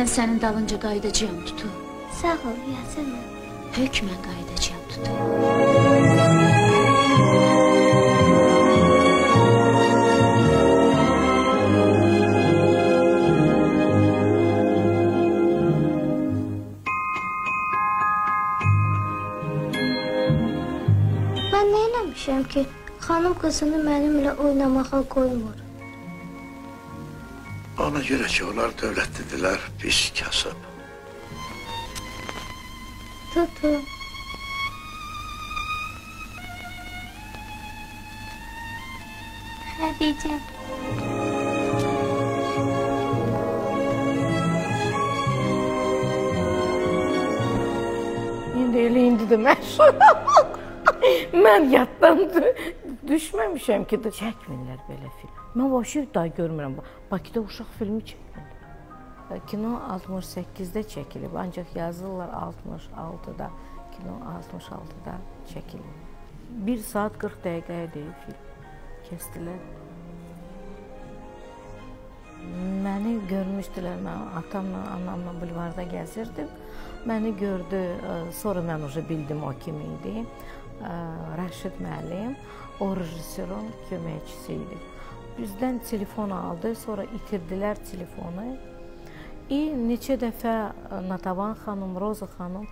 Mən sənin dalınca qayıdacağam tutu. Sağ ol Yasəmən. Hökmən qayıdacağam tutu. Mən nə eləmişəm ki, xanım qızını mənimlə oynamağa qoymur. Ona görə ki, onlar dövlətlidirlər, biz kasıb. Tutu. Xədicə. İndi elə indi də məşhur. mən yaddan dü- düşməmişəm ki, çəkmirlər belə film. Mən vəbşə day görmürəm. Bakıda uşaq filmi çəkilib. Kino 68-də çəkilib, ancaq yazırlar 66-da, kino 66-da çəkilib. 1 saat 40 dəqiqəyə deyil film. Kəsdilər. Məni görmüşdülər, mən atamla, anamla bulvarda gəzirdim. Məni gördü, e, sonra mən uca bildim o kim idi. E, Rəşid müəllim, o rejissorun köməkçisi idi. Bizdən telefon aldı, sonra itirdilər telefonu. И neçə dəfə ə, Natavan xanım, Roza xanım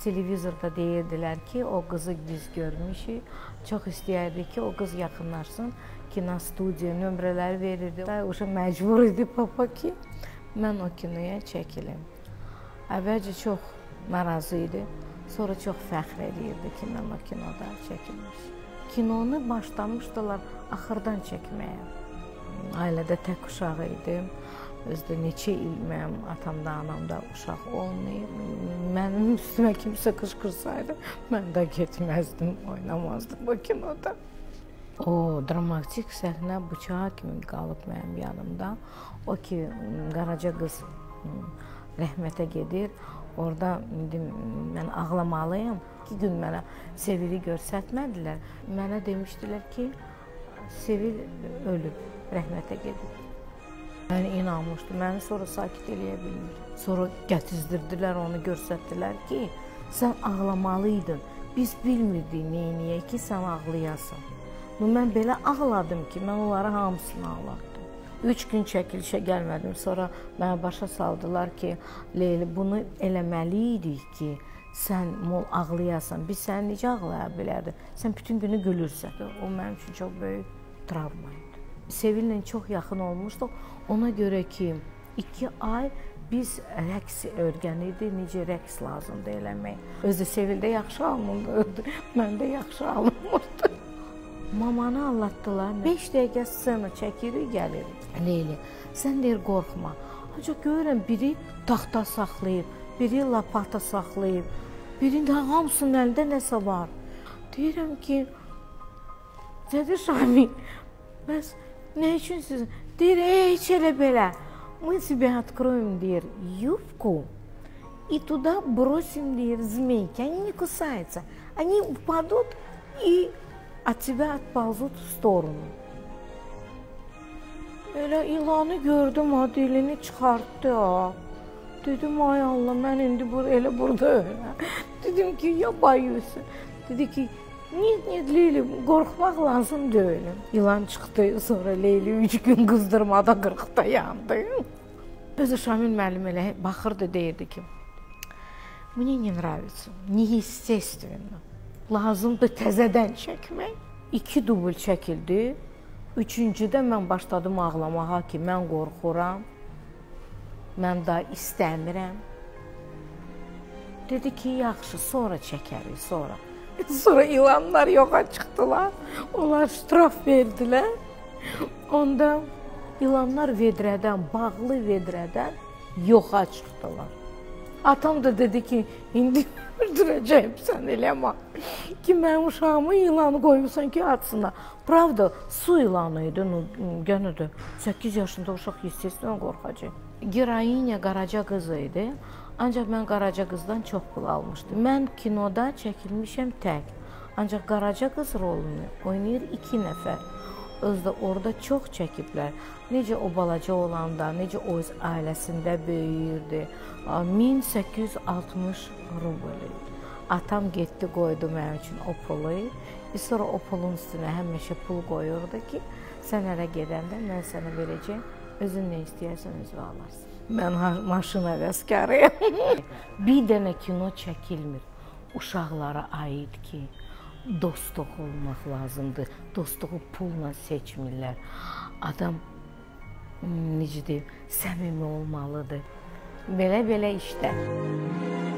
televizorda deyirdilər ki, o qızı biz görmüşük. Çox istəyərdik ki, o qız yaxınlaşsın. Kino studiya nömrələri verirdi. Da uşaq məcbur idi papa ki, mən o kinoya çəkilim. Əvvəlcə çox narazı idi. Sonra çox fəxr edirdi ki, mən o kinoda çəkilmiş. Kinonu başlamışdılar axırdan çəkməyə. Ailədə tək uşaq idim. Özdə neçə il mənim atamda, anamda uşaq olmayıb. Mənim üstümə kimsə qışqırsaydı, mən də getməzdim, oynamazdım o kinoda. O dramatik səhnə bıçağı kimi qalıb mənim yanımda. O ki, Qaraca qız rəhmətə gedir. Orada indi mən ağlamalıyam. 2 gün mənə Sevili göstərmədilər. Mənə demişdilər ki, Sevil ölüb, rəhmətə gedib. Mən inanmışdım. Məni sonra sakit eləyə bilmir. Sonra gətizdirdilər, onu göstərdilər ki, sən ağlamalıydın. Biz bilmirdik neyniyək ki, sən ağlayasan. Bu mən belə ağladım ki, mən onları hamısını ağladım. 3 gün çəkilişə gəlmədim. Sonra mənə başa saldılar ki, Leyli, bunu eləməli idik ki, sən mol ağlayasan. Biz səni necə ağlaya bilərdik? Sən bütün günü gülürsən. O mənim üçün çox böyük travma idi. Sevillə çox yaxın olmuşduq. Ona görə ki, 2 ay biz rəqs öyrənirdik, necə rəqs lazımdır eləmək. Özü Sevildə yaxşı alınırdı, məndə yaxşı alınmırdı. Mamanı anlatdılar. 5 dəqiqə ssenə çəkirik, gəlirik. Leyli, sən deyir qorxma. Ancaq görürəm biri taxta saxlayıb, biri lapata saxlayıb, birində hamısının əlində nəsə var. Deyirəm ki, Cədi Şamil, bəs nə üçün siz? Deyir, heç elə belə. Мы себе откроем, deyir, юбку и туда бросим, deyir, змейки. Они не кусаются. Они упадут и от тебя отползут в сторону. Elə ilanı gördüm, ha dilini çıxartdı ha. Dedim ay Allah, mən indi bur elə burada öləm. Dedim ki, ya bayıyorsun. Dedi ki, niyə niyə Leyli qorxmaq lazım deyil. İlan çıxdı, sonra Leyli 3 gün qızdırmada 40-da yandı. Özü Şamil müəllim elə baxırdı deyirdi ki, Мне не нравится, неестественно. Lazımdır təzədən çəkmək. 2 dubl çəkildi. Üçüncüdə mən başladım ağlamağa ki, mən qorxuram. Mən daha istəmirəm. Dedi ki, yaxşı, sonra çəkərik, sonra. Sonra ilanlar yoxa çıxdılar. Onlar ştraf verdilər. Onda ilanlar vedrədən, bağlı vedrədən yoxa çıxdılar. Atam da dedi ki, indi öldürəcəyim sən eləmə. Ki mənim uşağımı ilanı qoymusan ki, atsınlar. Pravda, su ilanı idi, gənə də 8 yaşında uşaq естественно qorxacaq. Geroinya Qaraca qız idi. Ancaq mən Qaraca qızdan çox pul almışdım. Mən kinoda çəkilmişəm tək. Ancaq Qaraca qız rolunu oynayır 2 nəfər. özü də orada çox çəkiblər. Necə o balaca olanda, necə o öz ailəsində böyüyürdü. 1860 rubl. Atam getdi, qoydu mənim üçün o pulu. Bir sonra o pulun üstünə həmişə pul qoyurdu ki, sən ərə gedəndə mən sənə verəcəm, özün nə istəyirsən özün alarsan. Mən maşına qəskarıyam. bir dənə kino çəkilmir. Uşaqlara aid ki, dostluq olmaq lazımdır. Dostluğu pulla seçmirlər. Adam necə deyim, səmimi olmalıdır. Belə-belə işlər.